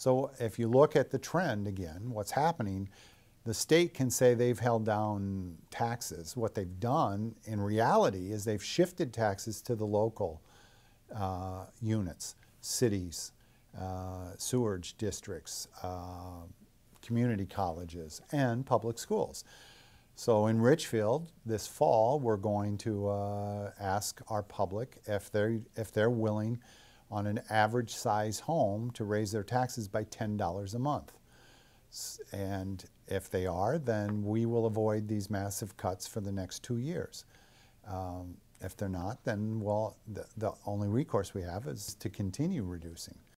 So if you look at the trend again, what's happening, the state can say they've held down taxes. What they've done in reality is they've shifted taxes to the local uh, units, cities, uh, sewerage districts, uh, community colleges, and public schools. So in Richfield this fall, we're going to uh, ask our public if they're, if they're willing on an average size home to raise their taxes by $10 a month. And if they are, then we will avoid these massive cuts for the next two years. Um, if they're not, then well, the, the only recourse we have is to continue reducing.